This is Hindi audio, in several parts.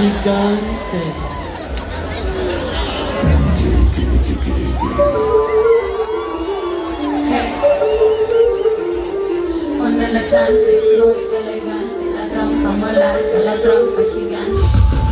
gigante. Un elefante muy elegante, la trompa muy la trompa gigante.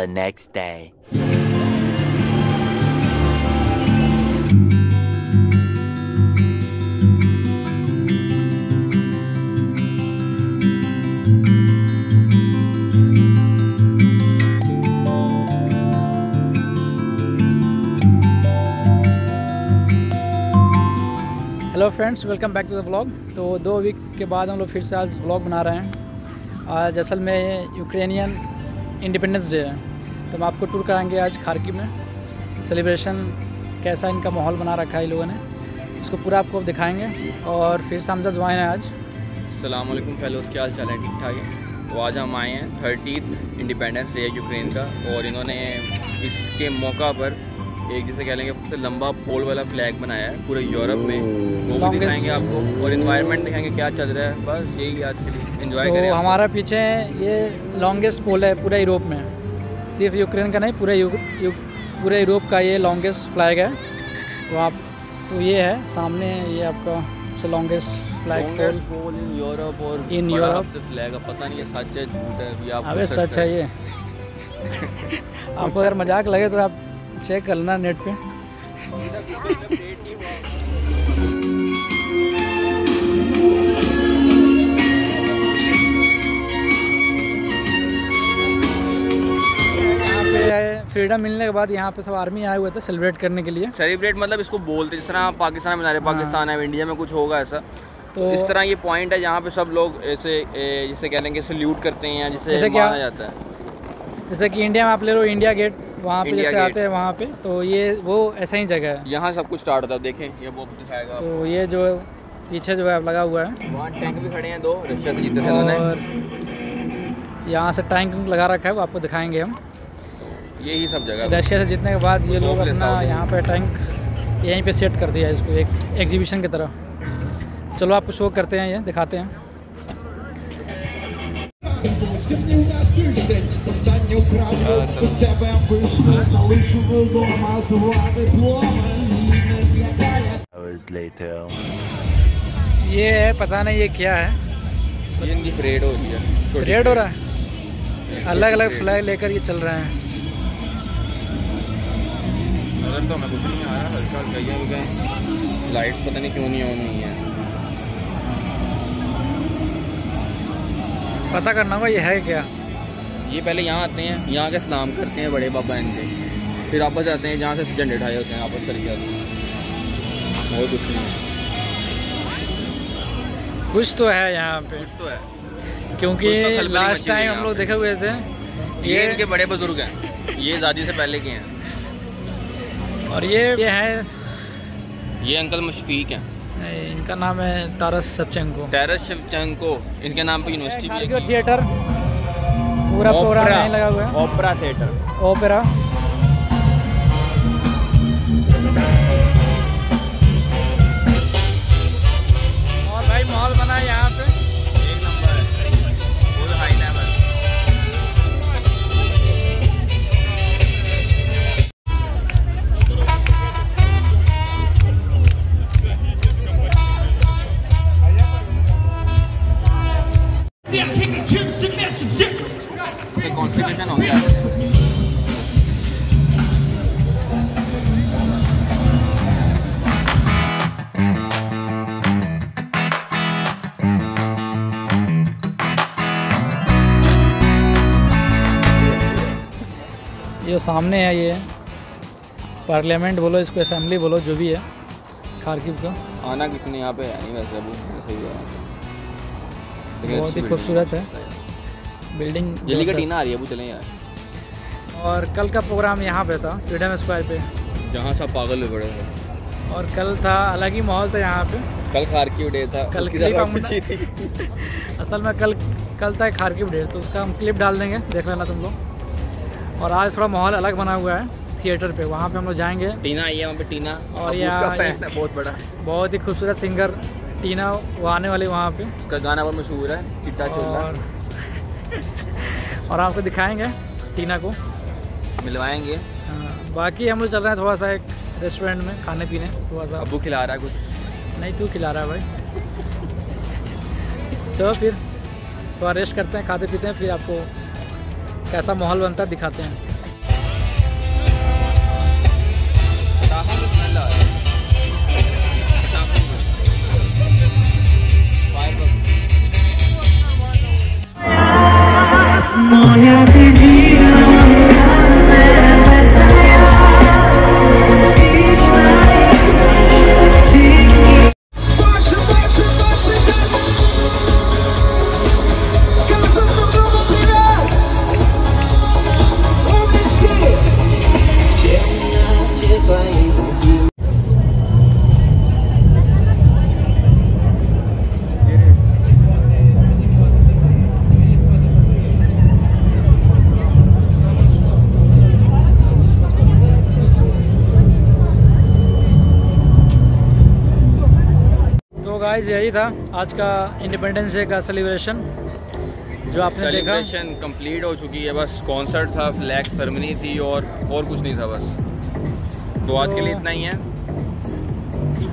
The next day. Hello friends welcome back to the vlog तो दो वीक के बाद हम लोग फिर से आज व्लॉग बना रहे हैं। आज असल में यूक्रेनियन इंडिपेंडेंस डे है। तो हम आपको टूर कराएँगे आज खारकी में। सेलिब्रेशन कैसा इनका माहौल बना रखा है इन लोगों ने। उसको पूरा आपको दिखाएँगे और फिर से हमजा ज्वाइन है आज। अल्लाम फेलोज क्या हाल चाल है? ठीक ठाक है? तो आज हम आए हैं थर्टीथ इंडिपेंडेंस डे यूक्रेन का और इन्होंने इसके मौका पर एक जिसे कह लेंगे सबसे लंबा पोल वाला फ्लैग बनाया है पूरे यूरोप में। वो भी दिखाएँगे आपको और इन्वायरमेंट दिखाएँगे क्या चल रहा है। बस यही आज के लिए। इन्जॉय तो करें हमारा पीछे ये लॉन्गेस्ट पोल है पूरे यूरोप में। सिर्फ़ यूक्रेन का नहीं पूरे यू, यू, पूरे यूरोप का ये लॉन्गेस्ट फ्लैग है। तो आप तो ये है सामने ये आपका सबसे longest flag pole in Europe और इन यूरोप फ्लैग पता नहीं है सच है झूठ है अबे सच है ये। आपको अगर मज़ाक लगे तो आप चेक कर लेना नेट पे। फ्रीडम मिलने के बाद यहाँ पे सब आर्मी आए हुए थे सेलिब्रेट करने के लिए। सेलिब्रेट मतलब इसको बोलते जिस तरह पाकिस्तान में बना रहे पाकिस्तान है इंडिया में कुछ होगा ऐसा। तो तो इस तरह ये पॉइंट है जहाँ पे सब लोग ऐसे जिसे कह लेंगे सल्यूट करते हैं जिसे माना जाता है। जैसे कि इंडिया में आप ले लो इंडिया गेट वहाँ पे जैसे आते हैं वहाँ पे तो ये वो ऐसा ही जगह है। यहाँ सब कुछ स्टार्ट होता है देखें ये वो दिखाएगा तो ये जो पीछे जो है लगा हुआ है। वहाँ टैंक भी खड़े हैं दो रशिया से जीते थे और यहाँ से टैंक लगा रखा है वो आपको दिखाएँगे हम। यही सब जगह रशिया से जीतने के बाद ये लोग Hopeless अपना Saudi। यहाँ पे टैंक यहीं पे सेट कर दिया है इसको एक एग्जीबिशन की तरह चलो आपको शो करते हैं ये दिखाते हैं Сьогодні у нас тиждень, останню крапку з тебе вийшло, залишили дома два дипломи, і не злякає. Hours later. ये है पता नहीं ये क्या है ये इनकी परेड हो रही है छोटी रेड हो parade। रहा है अलग अलग फ्लैग लेकर ये चल रहे हैं नज़र तो हमें कुछ नहीं आ रहा हल्का हल्का ये क्योंकि लाइट्स पता नहीं क्यों नहीं ऑन नहीं है। पता करना होगा ये है क्या? ये पहले यहाँ आते हैं यहाँ के सलाम करते हैं बड़े बाबा इनके फिर वापस जाते हैं जहाँ से झंडे उठाए होते हैं वापस करके आते हैं। और कुछ नहीं है। कुछ तो है यहाँ पे। कुछ तो है। क्योंकि तो लास्ट हुई है टाइम हम लोग देखे हुए थे ये ये इनके बड़े बुज़ुर्ग हैं। ये आज़ादी से पहले के हैं। और ये ये है? ये अंकल मुशफीक हैं। इनका नाम है तारस शवचंको तारस शिवचंको इनके नाम पे यूनिवर्सिटी भी है थिएटर पूरा प्रोग्राम लगा हुआ है। Opera theatre opera. से कॉन्स्टिट्यूशन हो गया ये सामने है ये। पार्लियामेंट बोलो इसको असेंबली बोलो जो भी है। खारकिब का। आना किसी ने यहाँ पे? है नहीं वैसे अभी ऐसे ही बहुत ही खूबसूरत है। बिल्डिंग दिल्ली का टीना आ रही है अबू चलें यार। और कल का प्रोग्राम यहाँ पे था फ्रीडम स्क्वायर पे। जहाँ सब पागल हुए पड़े और कल था अलग ही माहौल था यहाँ पे। कल खारकी डे था कल clip खुशी थी। असल में कल कल था खारकिब डे तो उसका हम क्लिप डाल देंगे देख लेना तुम लोग। और आज थोड़ा माहौल अलग बना हुआ है थिएटर पे वहाँ पे हम लोग जाएँगे। टीना आई है वहाँ पे टीना। और यहाँ बहुत बड़ा। बहुत ही खूबसूरत सिंगर टीना वो आने वाली वहाँ पे। उसका गाना बहुत मशहूर है चिट्टा चोला। और आपको दिखाएँगे टीना को। मिलवाएँगे। हाँ, बाकी हम लोग चल रहे हैं थोड़ा सा एक रेस्टोरेंट में खाने पीने थोड़ा सा। अबू खिला रहा है कुछ। नहीं तू खिला रहा है भाई। चलो फिर थोड़ा रेस्ट करते हैं खाते पीते हैं फिर आपको कैसा माहौल बनता है दिखाते हैं। गाइज़ यही था। आज का इंडिपेंडेंस डे का सेलिब्रेशन जो आपने देखा। सेलिब्रेशन कंप्लीट हो चुकी है बस कॉन्सर्ट था फ्लैग सेरेमनी थी और और कुछ नहीं था बस। तो आज के लिए इतना ही है।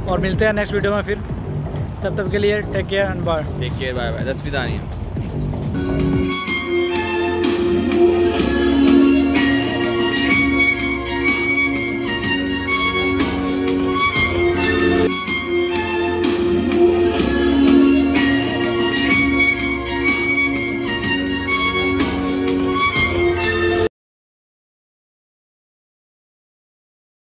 और मिलते हैं नेक्स्ट वीडियो में फिर। तब तक के लिए take care and bye take care bye bye दस विदानी